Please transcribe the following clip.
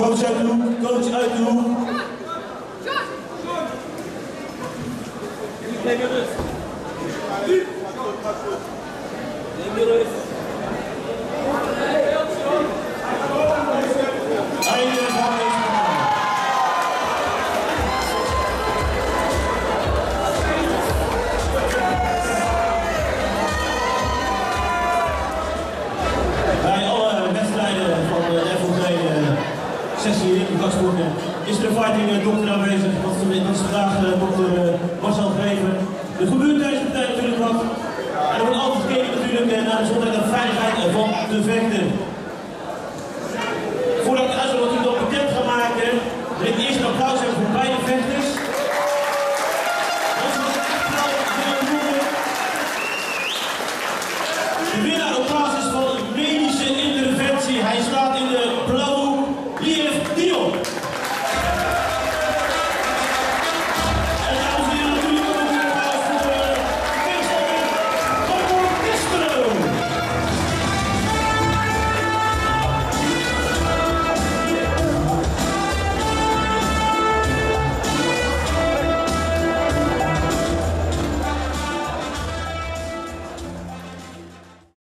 Coach Adu, Coach Adu. Demir Özkan. Demir Özkan. Sessie in Gassporten is de fighting eh, dokter aanwezig. Dat is, is vandaag eh, dokter eh, Marcel Greven. Er gebeurt tijdens de tijd natuurlijk wat. En er wordt altijd gekeken natuurlijk naar de gezondheid en veiligheid van de vechter. 박수!